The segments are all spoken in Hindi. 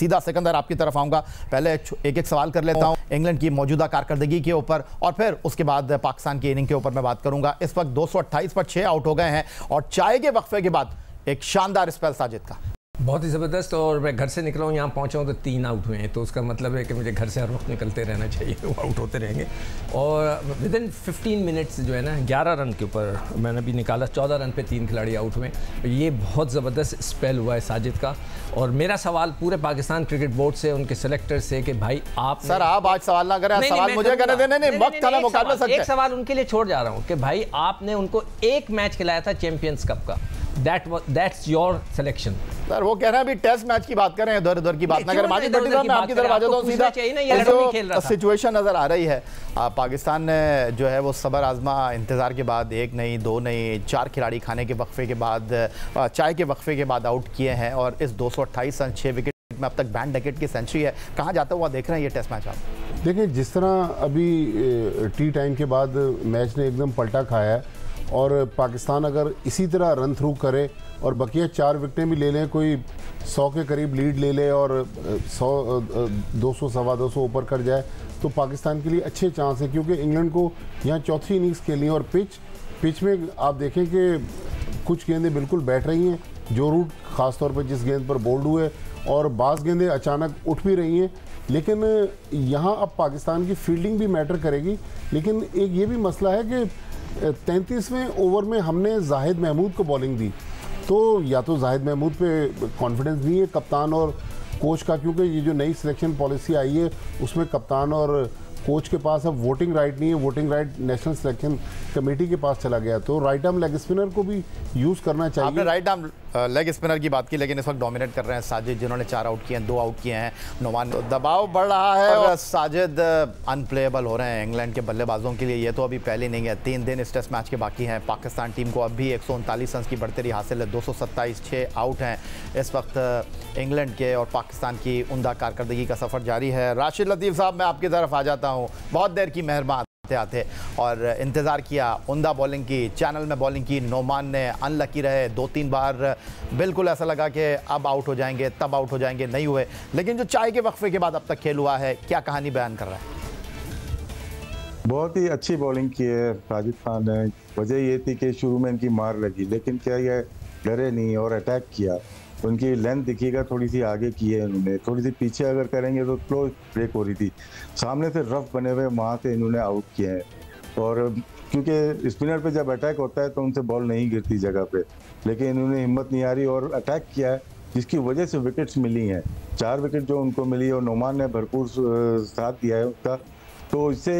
सीधा सिकंदर आपकी तरफ़ आऊँगा। पहले एक एक सवाल कर लेता हूँ। इंग्लैंड की मौजूदा कारकर्दगी के ऊपर और फिर उसके बाद पाकिस्तान की इनिंग के ऊपर मैं बात करूँगा। इस वक्त दो सौ अट्ठाइस पर छह आउट हो गए हैं और चाय के वक्फे के बाद एक शानदार स्पेल साजिद का। बहुत ही ज़बरदस्त और मैं घर से निकला हूँ यहाँ पहुँचा हूँ तो तीन आउट हुए हैं। तो उसका मतलब है कि मुझे घर से हर वक्त निकलते रहना चाहिए वो आउट होते रहेंगे। और विद इन फिफ्टीन मिनट्स जो है ना ग्यारह रन के ऊपर मैंने भी निकाला। चौदह रन पे तीन खिलाड़ी आउट हुए। ये बहुत ज़बरदस्त स्पेल हुआ है साजिद का। और मेरा सवाल पूरे पाकिस्तान क्रिकेट बोर्ड से उनके सेलेक्टर से कि भाई आप सर आप आज सवाल ना करें सवाल मुझे करने देने नहीं वक्त मुकाबला एक सवाल उनके लिए छोड़ जा रहा हूँ कि भाई आपने उनको एक मैच खिलाया था चैंपियंस कप का। That that's your selection sir वो कह रहे हैं अभी टेस्ट मैच की बात करें इधर उधर की बात ना करें। माजी भट्टी साहब मैं आपकी तरफ़ आ जाता हूँ सीधा जो सिचुएशन नज़र आ रही है पाकिस्तान ने जो है वो सबर आजमा इंतज़ार के बाद एक नहीं दो नहीं चार खिलाड़ी खाने के वक्फे के बाद चाय के वक्फे के बाद आउट किए हैं और इस 228 रन छह विकेट में अब तक बैंड डेकेट की सेंचुरी है। कहाँ जाता हुआ देख रहे हैं ये टेस्ट मैच आप? देखिए जिस तरह अभी टी टाइम के बाद मैच ने एकदम पलटा खाया है और पाकिस्तान अगर इसी तरह रन थ्रू करे और बकिया चार विकटें भी ले लें, कोई सौ के करीब लीड ले ले और सौ दो सौ, सवा दो सौ ऊपर कर जाए तो पाकिस्तान के लिए अच्छे चांस हैं क्योंकि इंग्लैंड को यहाँ चौथी इनिंग्स खेलनी है और पिच पिच में आप देखें कि कुछ गेंदें बिल्कुल बैठ रही हैं, जो रूट ख़ास तौर पर जिस गेंद पर बोल्ड हुए और बाज़ गेंदें अचानक उठ भी रही हैं, लेकिन यहाँ अब पाकिस्तान की फील्डिंग भी मैटर करेगी, लेकिन एक ये भी मसला है कि तैंतीसवें ओवर में हमने जाहिद महमूद को बॉलिंग दी। तो या तो जाहिद महमूद पे कॉन्फिडेंस नहीं है कप्तान और कोच का, क्योंकि ये जो नई सिलेक्शन पॉलिसी आई है, उसमें कप्तान और कोच के पास अब वोटिंग राइट नहीं है। Voting right national selection committee के पास चला गया। तो राइट आर्म लेग स्पिनर को भी यूज़ करना चाहिए। राइट आर्म लेग स्पिनर की बात की लेकिन इस वक्त डोमिनेट कर रहे हैं साजिद जिन्होंने चार आउट किए हैं दो आउट किए हैं नोमान दबाव बढ़ रहा है और साजिद अनप्लेएबल हो रहे हैं इंग्लैंड के बल्लेबाजों के लिए। ये तो अभी पहले नहीं है। तीन दिन इस टेस्ट मैच के बाकी हैं। पाकिस्तान टीम को अब भी एक सौ उनतालीस रन की बढ़तरी हासिल है दो सौ छः आउट हैं इस वक्त इंग्लैंड के और पाकिस्तान की उमदा कारकर्दगी का सफ़र जारी है। राशिद लतीफ़ साहब मैं आपकी तरफ़ आ जाता हूँ। बहुत देर की मेहरबान। आते आते और इंतज़ार किया। उमदा बॉलिंग की चैनल में बॉलिंग की, नोमान ने अनलकी रहे। दो तीन बार बिल्कुल ऐसा लगा कि अब आउट हो जाएँगे, तब आउट हो जाएँगे, नहीं हुए। लेकिन जो चाय के वक्फे के बाद अब तक खेल हुआ है, क्या कहानी बयान कर रहा है? बहुत ही अच्छी बॉलिंग की है राजिद खान ने। वजह ये थी कि शुरू में इनकी मार लगी, लेकिन क्या ये डरे नहीं और अटैक किया। उनकी लेंथ दिखेगा थोड़ी सी आगे की है इन्होंने। थोड़ी सी पीछे अगर करेंगे तो स्लो ब्रेक हो रही थी। सामने से रफ बने हुए वहाँ से इन्होंने आउट किए हैं। और क्योंकि स्पिनर पे जब अटैक होता है तो उनसे बॉल नहीं गिरती जगह पे। लेकिन इन्होंने हिम्मत नहीं रही और अटैक किया है, जिसकी वजह से विकेट्स मिली हैं। चार विकेट जो उनको मिली और नोमान ने भरपूर साथ दिया है उसका। तो इससे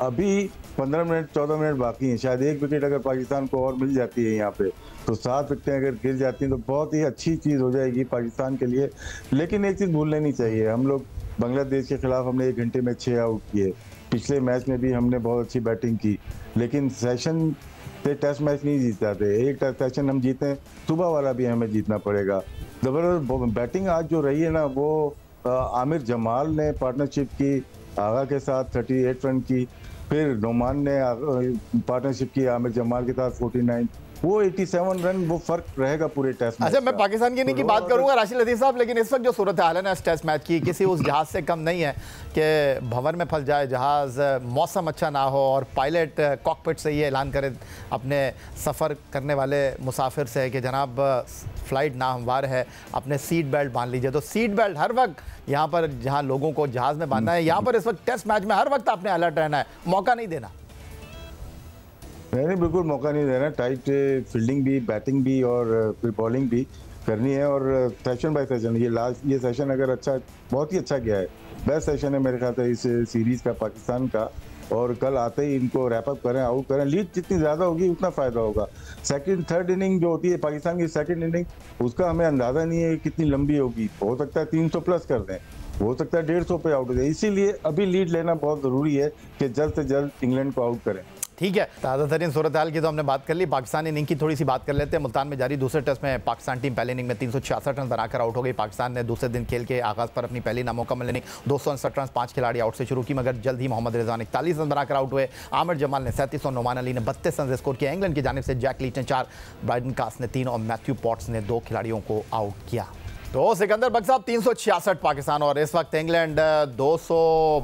अभी पंद्रह मिनट, चौदह मिनट बाकी हैं। शायद एक विकेट अगर पाकिस्तान को और मिल जाती है यहाँ पे तो सात विकटें अगर गिर जाती हैं तो बहुत ही अच्छी चीज़ हो जाएगी पाकिस्तान के लिए। लेकिन एक चीज़ भूलने नहीं चाहिए। हम लोग बांग्लादेश के खिलाफ हमने एक घंटे में छः आउट किए। पिछले मैच में भी हमने बहुत अच्छी बैटिंग की। लेकिन सेशन से टेस्ट मैच नहीं जीत जाते एक सेशन हम जीते, सुबह वाला भी हमें जीतना पड़ेगा। ज़बरदस्त बैटिंग आज जो रही है ना, वो आमिर जमाल ने पार्टनरशिप की, आगा के साथ 38 रन की, फिर नोमान ने पार्टनरशिप की, आमिर जमाल के साथ 49 वो 87 रन वो फ़र्क रहेगा पूरे टेस्ट अच्छा मैं पाकिस्तान की नहीं की बात करूँगा राशिद लतीफ साहब लेकिन इस वक्त जो सूरत हाल है ना इस टेस्ट मैच की किसी उस जहाज़ से कम नहीं है कि भवन में फंस जाए जहाज़ मौसम अच्छा ना हो और पायलट कॉकपिट से ये ऐलान करे अपने सफ़र करने वाले मुसाफिर से कि जनाब फ़्लाइट नाहमवार है अपने सीट बेल्ट बाँध लीजिए। तो सीट बेल्ट हर वक्त यहाँ पर जहाँ लोगों को जहाज़ में बांधना है यहाँ पर इस वक्त टेस्ट मैच में हर वक्त आपने अलर्ट रहना है मौका नहीं देना। नहीं नहीं बिल्कुल मौका नहीं देना। टाइट फील्डिंग भी बैटिंग भी और फिर बॉलिंग भी करनी है और सेशन बाय सेशन ये लास्ट ये सेशन अगर अच्छा बहुत ही अच्छा गया है। बेस्ट सेशन है मेरे ख्याल से इस सीरीज़ का, पाकिस्तान का। और कल आते ही इनको रैपअप करें आउट करें। लीड जितनी ज़्यादा होगी, उतना फ़ायदा होगा। सेकंड थर्ड इनिंग जो होती है, पाकिस्तान की सेकंड इनिंग उसका हमें अंदाज़ा नहीं है कितनी लंबी होगी। हो सकता है तीन सौ प्लस कर दें। हो सकता है डेढ़ सौ पे आउट हो जाए। इसीलिए अभी लीड लेना बहुत ज़रूरी है कि जल्द से जल्द इंग्लैंड को आउट करें। ठीक है, ताज़ा तरीन सूरत हाल की तो हमने बात कर ली। पाकिस्तान इनिंग की, थोड़ी सी बात कर लेते हैं। मुल्तान में जारी दूसरे टेस्ट में पाकिस्तान टीम पहले इनिंग में तीन सौ छियासठ रन बनाकर आउट हो गई। पाकिस्तान ने दूसरे दिन खेल के आगाज़ पर अपनी पहली नामुकम्मल इनिंग, दो सौ उनसठ रन, पाँच खिलाड़ी आउट से शुरू की, मगर जल्द ही मोहम्मद रिजान इकतालीस रन बनाकर आउट हुए। आमिर जमाल ने सैंतीस और नुमान अली ने बत्तीस रन स्कोर किया। इंग्लैंड की जानब से जैक लीच ने चार, ब्राइडन कास ने तीन और मैथ्यू पॉट्स ने दो खिलाड़ियों को आउट किया। तो सिकंदर बग साहब तीन सौ छियासठ पाकिस्तान और इस वक्त इंग्लैंड दो सौ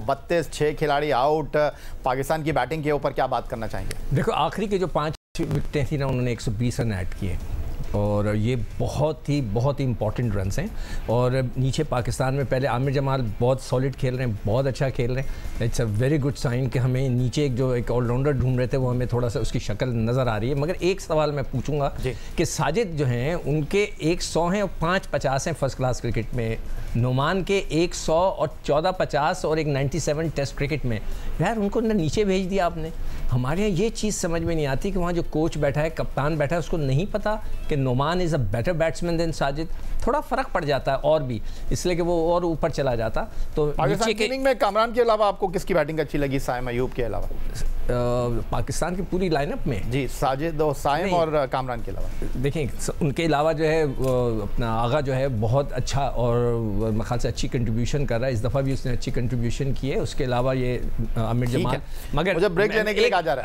बत्तीस छः खिलाड़ी आउट पाकिस्तान की बैटिंग के ऊपर क्या बात करना चाहेंगे? देखो, आखिरी के जो पाँच विकटें थी ना, उन्होंने 120 रन ऐड किए। और ये बहुत ही बहुत ही इंपॉर्टेंट रन हैं। और नीचे पाकिस्तान में पहले आमिर जमाल बहुत सॉलिड खेल रहे हैं बहुत अच्छा खेल रहे हैं। It's a very good sign कि हमें नीचे एक जो एक ऑलराउंडर ढूंढ रहे थे वो हमें थोड़ा सा उसकी शक्ल नज़र आ रही है। मगर एक सवाल मैं पूछूँगा कि साजिद जो हैं उनके एक सौ हैं और पाँच पचास हैं फ़र्स्ट क्लास क्रिकेट में। नुमान के एक सौ और चौदह पचास और एक नाइन्टी सेवन टेस्ट क्रिकेट में। यार उनको ना नीचे भेज दिया आपने। हमारे यहाँ ये चीज़ समझ में नहीं आती कि वहाँ जो कोच बैठा है कप्तान बैठा है उसको नहीं पता कि Nauman is a better batsman than Sajid थोड़ा फ़र्क पड़ जाता है और भी इसलिए कि वो और ऊपर चला जाता तो नीचे के इनिंग में कामरान के अलावा आपको किसकी बैटिंग अच्छी लगी साइम अयूब के अलावा? पाकिस्तान की पूरी लाइनअप में? जी साजिद और साइम और कामरान के अलावा। देखें उनके अलावा जो है अपना आगा जो है बहुत अच्छा और ख्याल से अच्छी कंट्रीब्यूशन कर रहा है। इस दफ़ा भी उसने अच्छी कंट्रीब्यूशन की है। उसके अलावा ये आमिर जमाल मगर मुझे ब्रेक लेने के लिए कहा जा रहा है।